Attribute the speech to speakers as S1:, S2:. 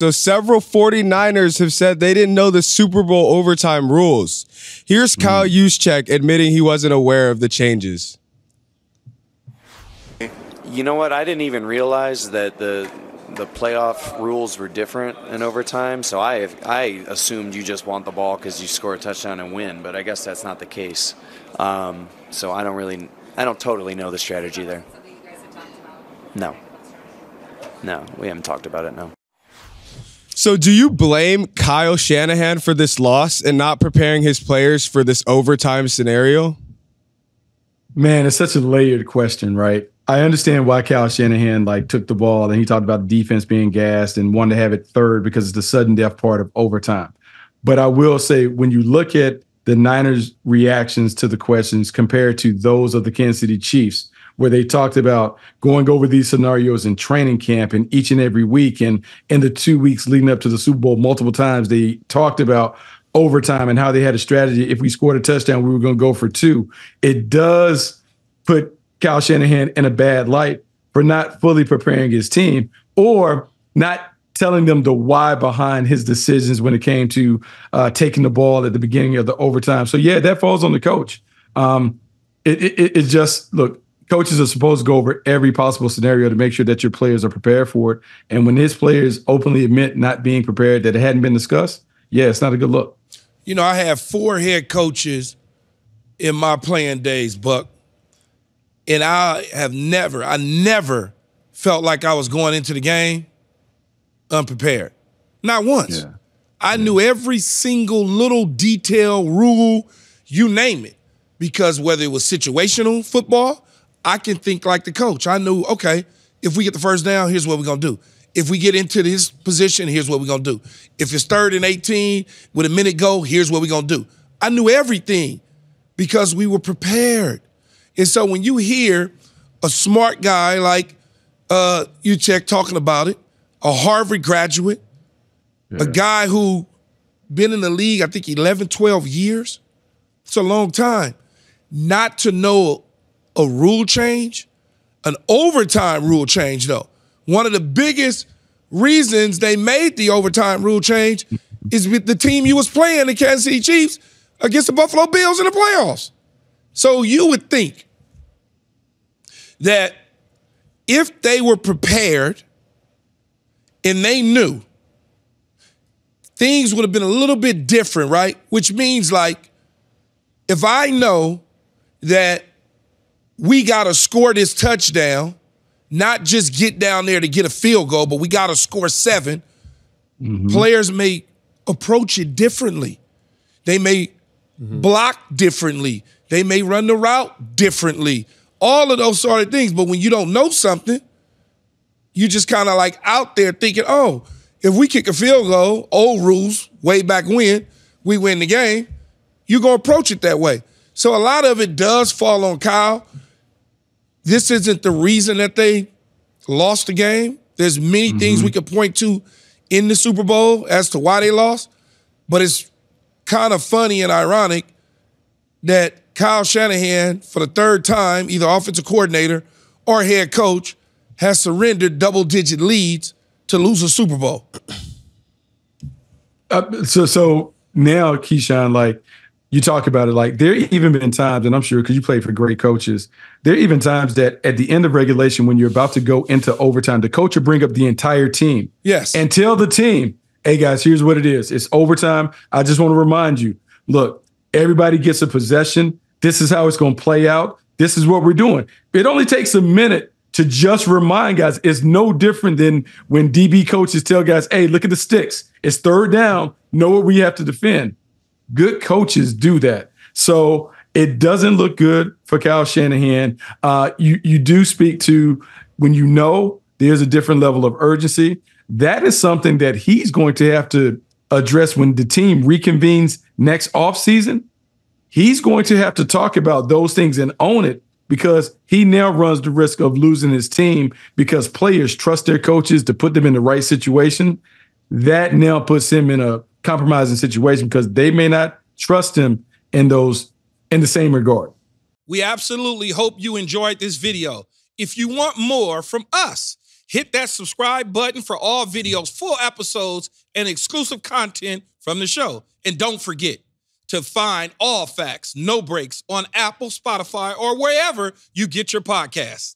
S1: So several 49ers have said they didn't know the Super Bowl overtime rules. Here's Kyle mm. Juszczyk admitting he wasn't aware of the changes.
S2: You know what? I didn't even realize that the the playoff rules were different in overtime. So I I assumed you just want the ball because you score a touchdown and win. But I guess that's not the case. Um, so I don't really I don't totally know the strategy there. No. No, we haven't talked about it. No.
S1: So, do you blame Kyle Shanahan for this loss and not preparing his players for this overtime scenario?
S3: Man, it's such a layered question, right? I understand why Kyle Shanahan like took the ball and he talked about the defense being gassed and wanted to have it third because it's the sudden death part of overtime. But I will say when you look at the Niners' reactions to the questions compared to those of the Kansas City Chiefs, where they talked about going over these scenarios in training camp and each and every week. And in the two weeks leading up to the Super Bowl, multiple times they talked about overtime and how they had a strategy. If we scored a touchdown, we were going to go for two. It does put Kyle Shanahan in a bad light for not fully preparing his team or not telling them the why behind his decisions when it came to uh, taking the ball at the beginning of the overtime. So yeah, that falls on the coach. Um, it, it, it just look coaches are supposed to go over every possible scenario to make sure that your players are prepared for it. And when his players openly admit not being prepared, that it hadn't been discussed, yeah, it's not a good look.
S4: You know, I have four head coaches in my playing days, Buck, and I have never, I never felt like I was going into the game unprepared. Not once. Yeah. I yeah. knew every single little detail, rule, you name it. Because whether it was situational football, I can think like the coach. I knew, okay, if we get the first down, here's what we're gonna do. If we get into this position, here's what we're gonna do. If it's third and 18 with a minute go, here's what we're gonna do. I knew everything because we were prepared. And so when you hear a smart guy like uh check talking about it, a Harvard graduate, yeah. a guy who been in the league, I think 11, 12 years. It's a long time. Not to know a rule change, an overtime rule change, though. One of the biggest reasons they made the overtime rule change is with the team you was playing, the Kansas City Chiefs, against the Buffalo Bills in the playoffs. So you would think that if they were prepared and they knew, things would have been a little bit different, right? Which means like if I know that we got to score this touchdown, not just get down there to get a field goal, but we got to score 7 mm-hmm. Players may approach it differently. They may mm-hmm. block differently. They may run the route differently. All of those sort of things. But when you don't know something, you just kind of like out there thinking, oh, if we kick a field goal, old rules, way back when, we win the game, you're going to approach it that way. So a lot of it does fall on Kyle this isn't the reason that they lost the game. There's many mm-hmm. things we could point to in the Super Bowl as to why they lost, but it's kind of funny and ironic that Kyle Shanahan, for the third time, either offensive coordinator or head coach, has surrendered double digit leads to lose a Super Bowl.
S3: Uh, so, so now, Keyshawn, like you talk about it like there even been times, and I'm sure because you played for great coaches, there even times that at the end of regulation, when you're about to go into overtime, the coach will bring up the entire team.
S4: Yes.
S3: And tell the team, hey guys, here's what it is. It's overtime. I just want to remind you, look, everybody gets a possession. This is how it's going to play out. This is what we're doing. It only takes a minute to just remind guys. It's no different than when DB coaches tell guys, hey, look at the sticks. It's third down. Know what we have to defend. Good coaches do that. So it doesn't look good for Kyle Shanahan. Uh, you you do speak to when you know there's a different level of urgency. That is something that he's going to have to address when the team reconvenes next offseason. He's going to have to talk about those things and own it because he now runs the risk of losing his team because players trust their coaches to put them in the right situation. That now puts him in a compromising situation because they may not trust him in those in the same regard.
S4: We absolutely hope you enjoyed this video. If you want more from us, Hit that subscribe button for all videos, full episodes, and exclusive content from the show. And don't forget to find all facts, no brakes on Apple, Spotify, or wherever you get your podcasts.